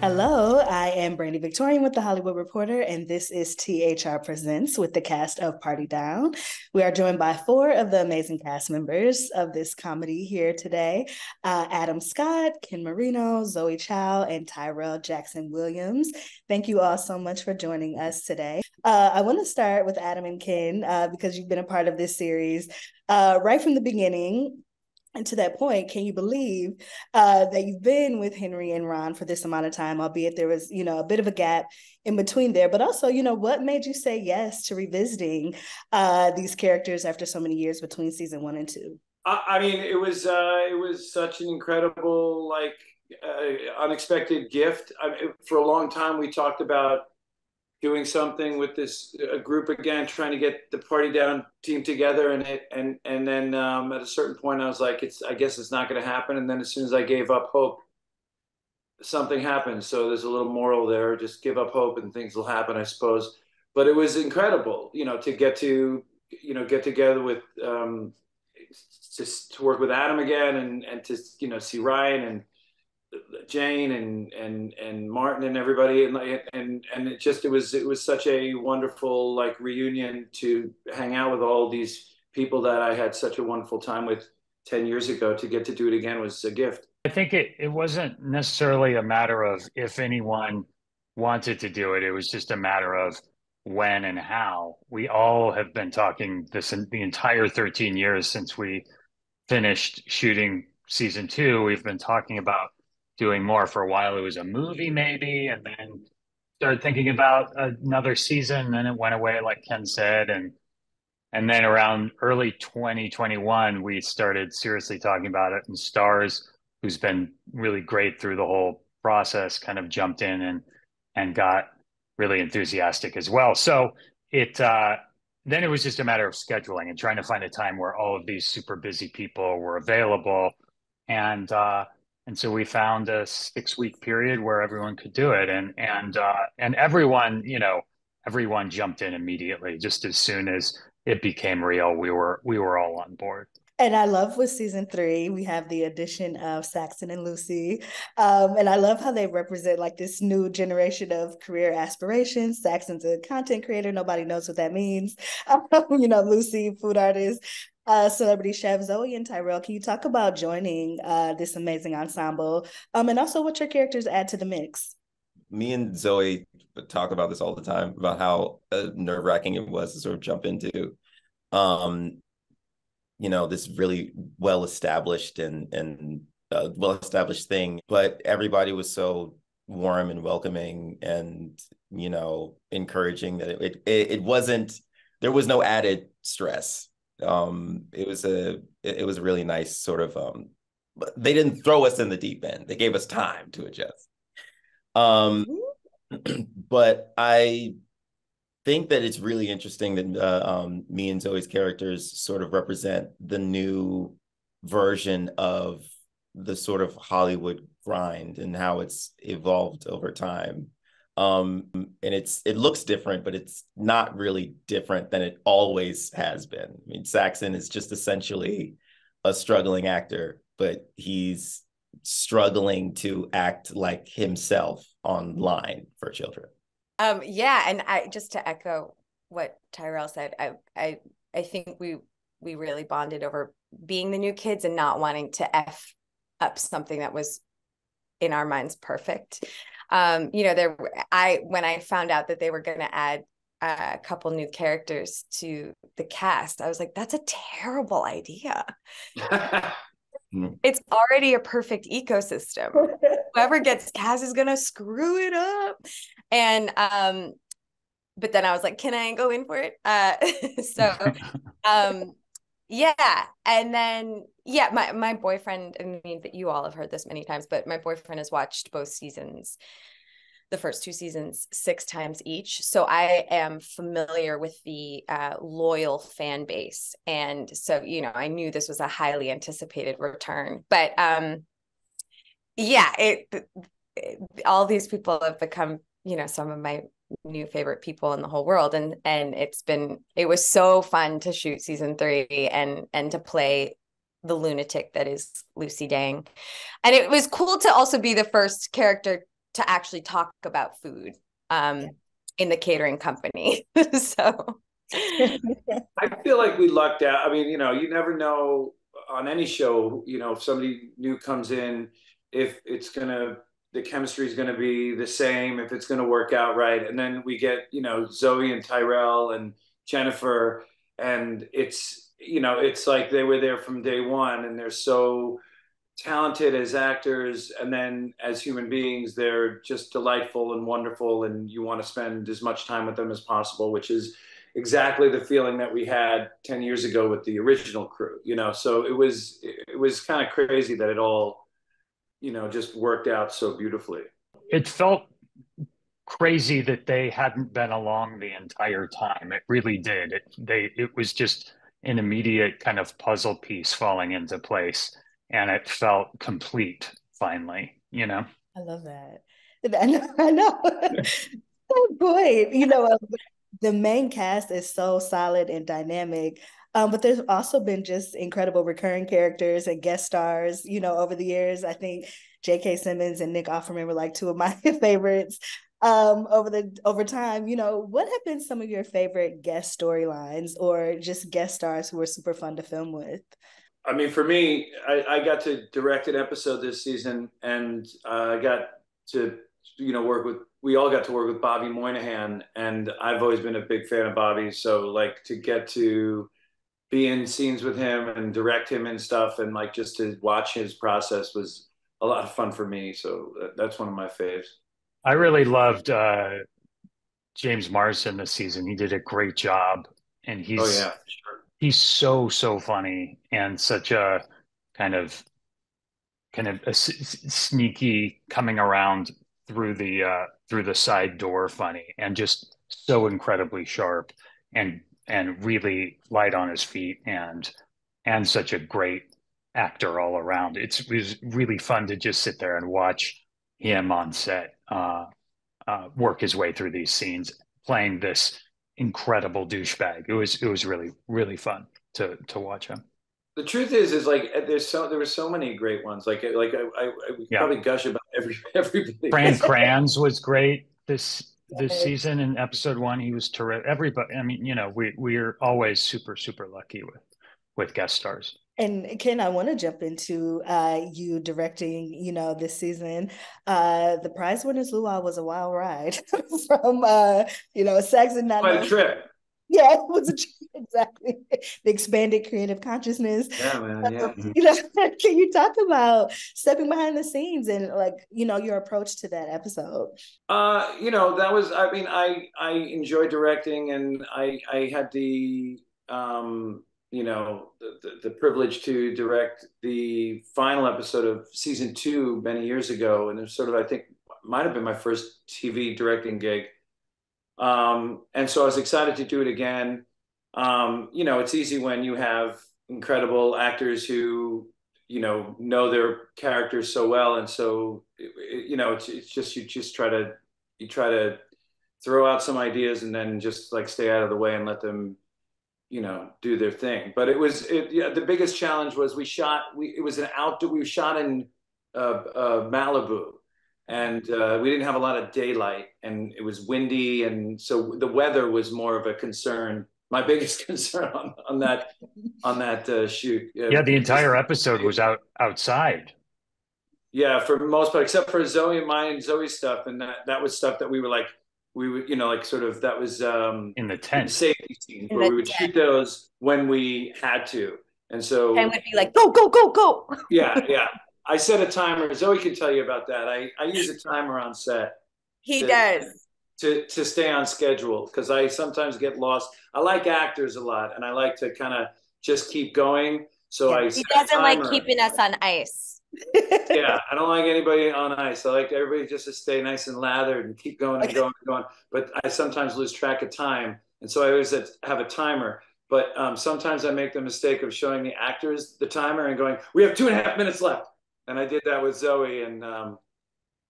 Hello, I am Brande Victorian with The Hollywood Reporter, and this is THR Presents with the cast of Party Down. We are joined by four of the amazing cast members of this comedy here today uh, Adam Scott, Ken Marino, Zoe Chao, and Tyrel Jackson Williams. Thank you all so much for joining us today. Uh, I want to start with Adam and Ken uh, because you've been a part of this series. Uh, right from the beginning, and to that point, can you believe uh, that you've been with Henry and Ron for this amount of time, albeit there was, you know, a bit of a gap in between there, but also, you know, what made you say yes to revisiting uh, these characters after so many years between season one and two? I, I mean, it was uh, it was such an incredible, like, uh, unexpected gift. I mean, for a long time, we talked about doing something with this a group again, trying to get the party down team together, and it and and then um, at a certain point, I was like, it's I guess it's not going to happen. And then as soon as I gave up hope, something happened. So there's a little moral there: just give up hope, and things will happen, I suppose. But it was incredible, you know, to get to you know get together with um, just to work with Adam again, and and to you know see Ryan and Jane and and and Martin and everybody and and and it just it was it was such a wonderful like reunion to hang out with all these people that I had such a wonderful time with 10 years ago to get to do it again was a gift. I think it it wasn't necessarily a matter of if anyone wanted to do it it was just a matter of when and how. We all have been talking this the entire 13 years since we finished shooting season 2 we've been talking about doing more. For a while, it was a movie, maybe, and then started thinking about another season. And then it went away, like Ken said, and and then around early 2021, we started seriously talking about it. And Starz, who's been really great through the whole process, kind of jumped in and and got really enthusiastic as well. So it uh, then it was just a matter of scheduling and trying to find a time where all of these super busy people were available. And uh, and so we found a six week period where everyone could do it. And and uh, and everyone you know everyone jumped in immediately just as soon as it became real we were we were all on board and I love with season three, we have the addition of Saxon and Lucy. Um, and I love how they represent like this new generation of career aspirations. Saxon's a content creator, nobody knows what that means. Um, you know, Lucy, food artist uh, celebrity chef Zoe and Tyrel. Can you talk about joining uh, this amazing ensemble um, and also what your characters add to the mix? Me and Zoe talk about this all the time about how uh, nerve wracking it was to sort of jump into, um, you know, this really well established and and uh, well established thing, but everybody was so warm and welcoming and you know encouraging that it it, it wasn't there was no added stress um, it was a it, was a really nice sort of um, they didn't throw us in the deep end. They gave us time to adjust. Um, but I think that it's really interesting that uh, um, me and Zoe's characters sort of represent the new version of the sort of Hollywood grind and how it's evolved over time. Um and it's it looks different but it's not really different than it always has been. I mean saxon is just essentially a struggling actor but he's struggling to act like himself online for children um yeah and i just to echo what tyrel said i i i think we we really bonded over being the new kids and not wanting to f up something that was in our minds perfect um, you know, there I when I found out that they were going to add a couple new characters to the cast, I was like, that's a terrible idea. it's already a perfect ecosystem. Whoever gets cast is gonna screw it up. And um, but then I was like, can I go in for it? Uh, so um yeah and then yeah my my boyfriend i mean you all have heard this many times but my boyfriend has watched both seasons the first two seasons six times each. So i am familiar with the uh, loyal fan base. And so you know i knew this was a highly anticipated return. But um yeah it, it all these people have become you know some of my new favorite people in the whole world. And and it's been it was so fun to shoot season 3 and and to play the lunatic that is Lucy Dang. And it was cool to also be the first character to actually talk about food um, yeah. in the catering company. so I feel like we lucked out. I mean, you know, you never know on any show, you know, if somebody new comes in, if it's gonna the chemistry is going to be the same if it's going to work out right and then we get you know zoe and tyrel and jennifer and it's you know it's like they were there from day one and they're so talented as actors and then as human beings they're just delightful and wonderful and you want to spend as much time with them as possible which is exactly the feeling that we had 10 years ago with the original crew you know? So it was it was kind of crazy that it all you know just worked out so beautifully. It felt crazy that they hadn't been along the entire time. It really did. It they it was just an immediate kind of puzzle piece falling into place and it felt complete finally you know? I love that. I know i know. Oh boy you know uh, the main cast is so solid and dynamic um, but there's also been just incredible recurring characters and guest stars, you know, over the years. I think J.K. Simmons and Nick Offerman were like two of my favorites um over the over time. You know what have been some of your favorite guest storylines or just guest stars who were super fun to film with i mean for me i, I got to direct an episode this season and uh, i got to you know work with we all got to work with bobby moynihan and i've always been a big fan of bobby. So like to get to be in scenes with him and direct him and stuff and like just to watch his process was a lot of fun for me. So that's one of my faves. I really loved uh james marsden this season. He did a great job and he's oh yeah sure. He's so so funny and such a kind of kind of a s- sneaky coming around through the uh through the side door funny and just so incredibly sharp and and really light on his feet and and such a great actor all around. It's, it was really fun to just sit there and watch him on set uh, uh, work his way through these scenes, playing this incredible douchebag. It was it was really really fun to to watch him. The truth is, is like there's so there were so many great ones. Like like I, I, I yeah. probably gush about every everybody. Fran Kranz was great this this season in episode one. He was terrific. Everybody, I mean, you know, we we're always super super lucky with with guest stars. And Ken, I want to jump into uh, you directing, you know, this season. Uh, the prize winners luau was a wild ride from, uh, you know, Saxon. Not Quite a trip. Yeah, it was a, exactly the expanded creative consciousness. Yeah, man. Yeah. Um, you know, can you talk about stepping behind the scenes and like you know your approach to that episode? Uh, you know, that was. I mean, I I enjoy directing, and I I had the um you know the, the, the privilege to direct the final episode of season two many years ago, and it sort of I think might have been my first TV directing gig um, and so I was excited to do it again. Um, you know, it's easy when you have incredible actors who, you know, know their characters so well. And so, it, you know, it's, it's just, you just try to, you try to throw out some ideas and then just like stay out of the way and let them, you know, do their thing. But it was, it, yeah, the biggest challenge was we shot, we, it was an outdoor, we shot in uh, uh, Malibu. And uh, we didn't have a lot of daylight and it was windy. And so the weather was more of a concern my biggest concern on, on that on that uh, shoot. Yeah the entire episode was out outside. Yeah for most part except for zoe and mine and zoe's stuff. And that that was stuff that we were like we would you know like sort of that was um in the tent safety scene where we would tent. shoot those when we had to and so and would be like go go go go yeah yeah I set a timer. Zoe can tell you about that. I, I use a timer on set. He to, does. To, to stay on schedule because I sometimes get lost. I like actors a lot and I like to kind of just keep going. So yeah, I he doesn't like keeping us on ice. yeah, I don't like anybody on ice. I like everybody just to stay nice and lathered and keep going and going and going. But I sometimes lose track of time, and so I always have a timer. But um, sometimes I make the mistake of showing the actors the timer and going, "We have two and a half minutes left." and I did that with Zoe and um,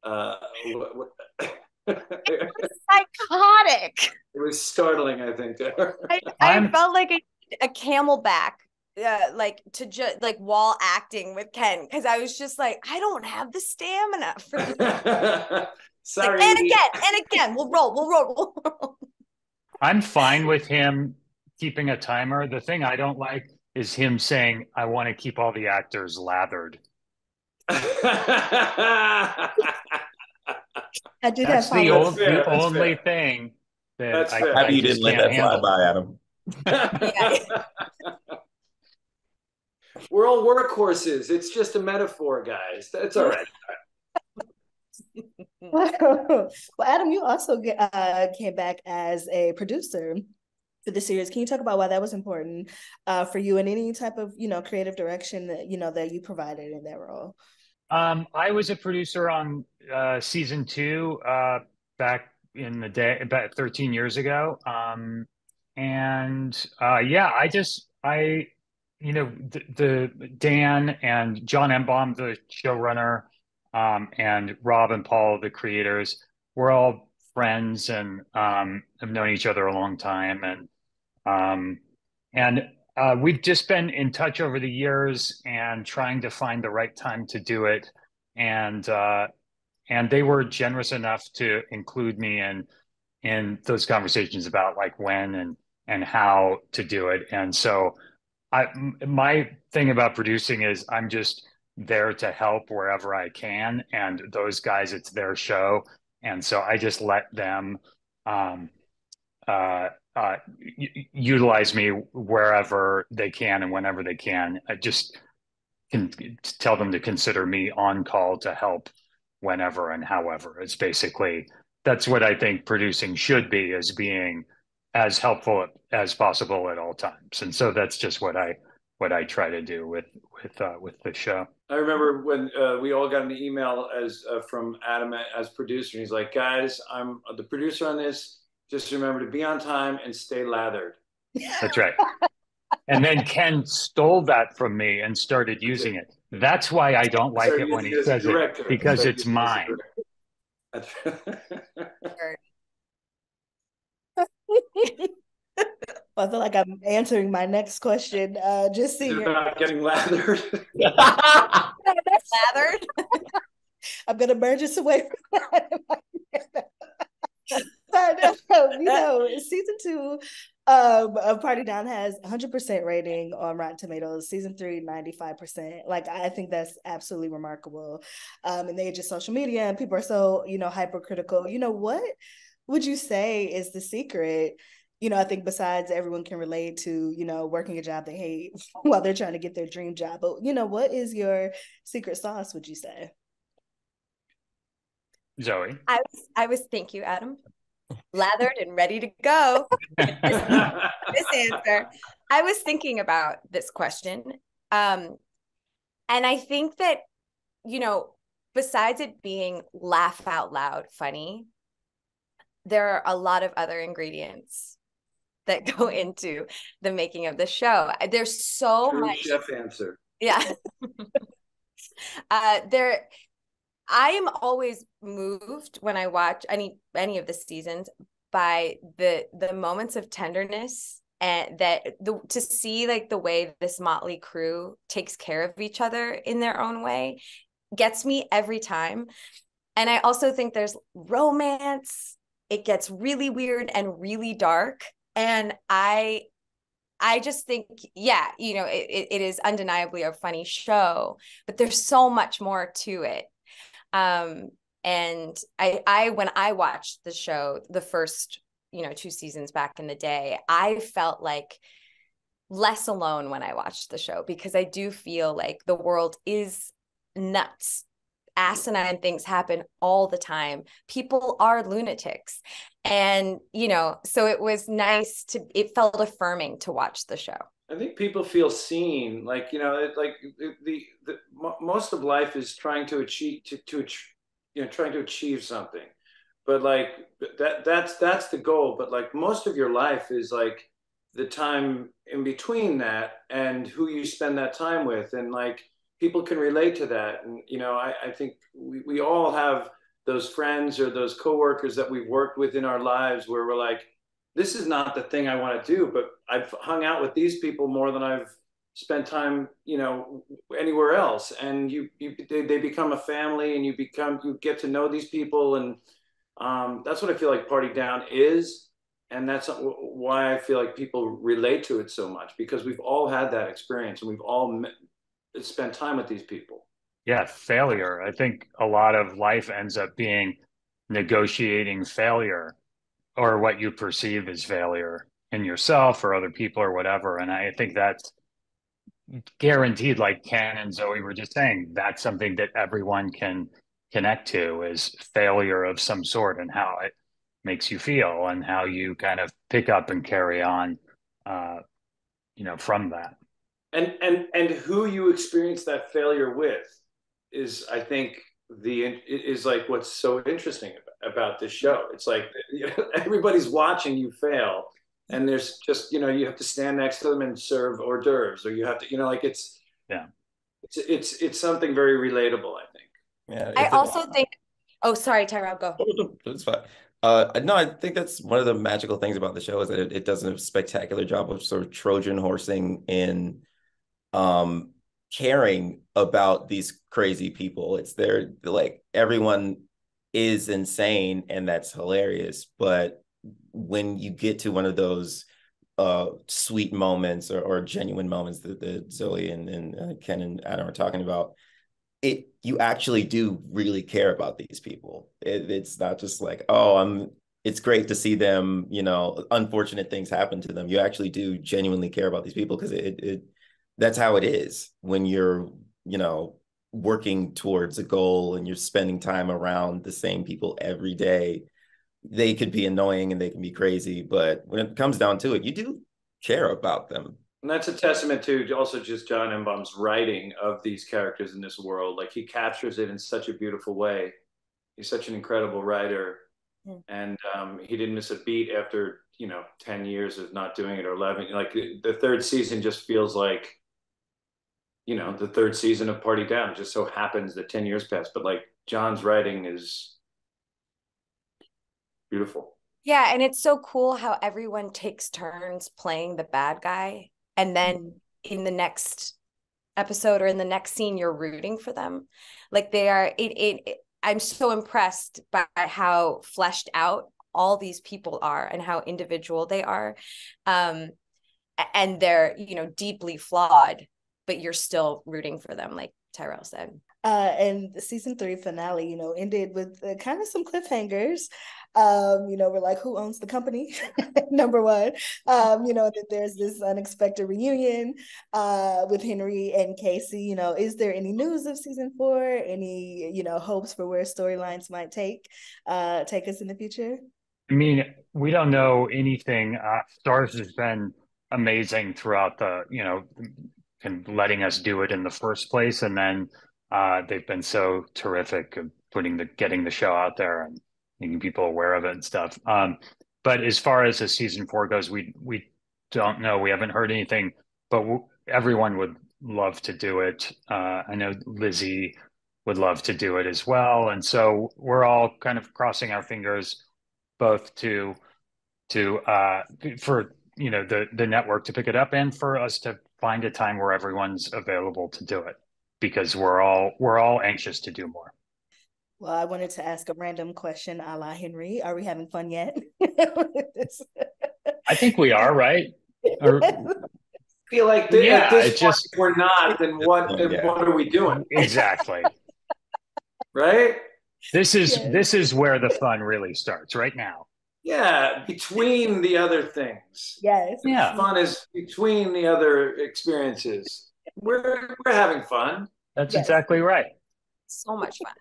uh, what, what, psychotic. It was startling, I think. I, I felt like a, a camelback uh, like to just like wall acting with Ken because I was just like, I don't have the stamina for this. Sorry. Like, and again, and again, we'll roll, we'll roll, we'll roll. I'm fine with him keeping a timer. The thing I don't like is him saying, I want to keep all the actors lathered. I do That's have the, old, with fair, the that's only fair. thing that That's I, fair. I Happy you just didn't let can't that fly by, Adam. We're all workhorses. It's just a metaphor, guys. That's all right. well, Adam, you also get, uh, came back as a producer for the series. Can you talk about why that was important uh, for you and any type of you know creative direction that you know that you provided in that role? Um, I was a producer on uh, season two uh, back in the day, about 13 years ago. Um, and uh, yeah, I just, I, you know, the, the Dan and John Enbom, the showrunner, um, and Rob and Paul, the creators, we're all friends and um, have known each other a long time. And um, and uh, we've just been in touch over the years and trying to find the right time to do it. And uh, and they were generous enough to include me in in those conversations about like when and and how to do it. And so, I my thing about producing is I'm just there to help wherever I can. And those guys, it's their show, and so I just let them. Um, uh, uh, utilize me wherever they can and whenever they can. I just can tell them to consider me on call to help whenever and however. It's basically that's what I think producing should be is being as helpful as possible at all times. And so that's just what I what I try to do with with uh, with the show. I remember when uh, we all got an email as uh, from Adam as producer. and He's like, "Guys, I'm the producer on this. Just remember to be on time and stay lathered." That's right. and then Ken stole that from me and started using it. That's why I don't like Started it when he says it because it's using it as mine. I feel like I'm answering my next question. Uh, just seeing You're your, not getting lathered. Lathered. I'm gonna merge this away from that. but uh, you know, season two um, of Party Down has 100% rating on Rotten Tomatoes. Season three, 95%. Like I think that's absolutely remarkable. Um, in the age of social media, and people are so you know hypercritical. You know what would you say is the secret? You know, I think besides everyone can relate to, you know, working a job they hate while they're trying to get their dream job. But, you know, what is your secret sauce, would you say? Zoe. I was, I was, thank you, Adam. Lathered and ready to go. this answer. I was thinking about this question. Um, and I think that, you know, besides it being laugh out loud funny, there are a lot of other ingredients that go into the making of the show. There's so True much chef answer. yeah. uh there I am always moved when I watch any any of the seasons by the the moments of tenderness and that the to see like the way this motley crew takes care of each other in their own way gets me every time. And I also think there's romance. It gets really weird and really dark. And I I just think, yeah, you know, it, it is undeniably a funny show, but there's so much more to it. Um, and I, I, when I watched the show, the first, you know, two seasons back in the day, I felt like less alone when I watched the show because I do feel like the world is nuts. Asinine things happen all the time. People are lunatics. And, you know, so it was nice to, it felt affirming to watch the show. I think people feel seen, like you know, it, like the, the, the most of life is trying to achieve to, to you know trying to achieve something, but like that that's that's the goal. But like most of your life is like the time in between that and who you spend that time with, and like people can relate to that. And you know, I, I think we, we all have those friends or those coworkers that we've worked with in our lives where we're like this is not the thing I want to do, but I've hung out with these people more than I've spent time, you know, anywhere else. And you, you they, they become a family, and you become you get to know these people, and um, that's what I feel like Party Down is, and that's why I feel like people relate to it so much because we've all had that experience, and we've all met, spent time with these people. Yeah, failure. I think a lot of life ends up being negotiating failure or what you perceive as failure in yourself or other people or whatever. And I think that's guaranteed, like Ken and Zoe were just saying, that's something that everyone can connect to is failure of some sort and how it makes you feel and how you kind of pick up and carry on uh, you know from that and and and who you experience that failure with is i think the is like what's so interesting about this show. It's like you know, everybody's watching you fail and there's just you know you have to stand next to them and serve hors d'oeuvres or you have to you know like it's yeah. It's it's it's something very relatable i think. Yeah. I also think oh sorry tyrel go. It's fine. Uh, no, I think that's one of the magical things about the show is that it, it does a spectacular job of sort of Trojan horsing in um caring about these crazy people. It's their like everyone is insane and that's hilarious. But when you get to one of those uh sweet moments or, or genuine moments that, that Zoe and, and uh, Ken and Adam are talking about, it you actually do really care about these people. It, it's not just like, oh, I'm it's great to see them, you know, unfortunate things happen to them. You actually do genuinely care about these people because it, it that's how it is when you're you know working towards a goal and you're spending time around the same people every day. They could be annoying and they can be crazy but when it comes down to it you do care about them. And that's a testament to also just john Enbom's writing of these characters in this world. Like he captures it in such a beautiful way. He's such an incredible writer. Mm. and um, he didn't miss a beat after you know 10 years of not doing it or 11 like the third season just feels like you know the third season of Party Down. Just so happens that ten years passed, but like John's writing is beautiful. Yeah, and it's so cool how everyone takes turns playing the bad guy, and then in the next episode or in the next scene, you're rooting for them. Like they are. It. It. it I'm so impressed by how fleshed out all these people are and how individual they are um and they're you know deeply flawed but you're still rooting for them, like Tyrel said. Uh, and the season three finale, you know, ended with uh, kind of some cliffhangers. Um, you know, we're like, who owns the company? Number one. Um, you know, that there's this unexpected reunion uh, with Henry and Casey. You know, is there any news of season four? Any, you know, hopes for where storylines might take uh, take us in the future? I mean, we don't know anything. Uh, Starz has been amazing throughout the, you know, and letting us do it in the first place. And then uh, they've been so terrific of putting the getting the show out there and making people aware of it and stuff. Um, but as far as the season four goes, we we don't know. We haven't heard anything, but w- everyone would love to do it. Uh, I know Lizzie would love to do it as well, and so we're all kind of crossing our fingers, both to to uh, for you know the the network to pick it up and for us to find a time where everyone's available to do it because we're all we're all anxious to do more. Well, I wanted to ask a random question a la Henry. Are we having fun yet? I think we are, right? Or, feel like the, yeah, at this point just, we're not, then what then yeah. what are we doing? Exactly. right? This is yeah. this is where the fun really starts right now. Yeah, between the other things. Yes. Yeah. Fun is between the other experiences. We're we're having fun. That's yes. exactly right. So much fun.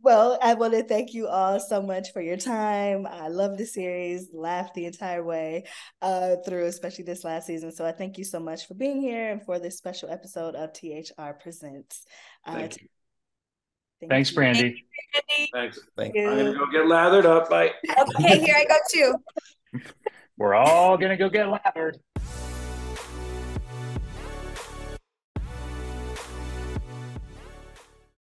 Well, I want to thank you all so much for your time. I love the series, laughed the entire way uh, through, especially this last season. So I thank you so much for being here and for this special episode of THR Presents. Uh, thank you. Thank Thanks, you. Brande. Thanks. Thank I'm gonna go get lathered up. Bye. Okay, here I go too. We're all gonna go get lathered.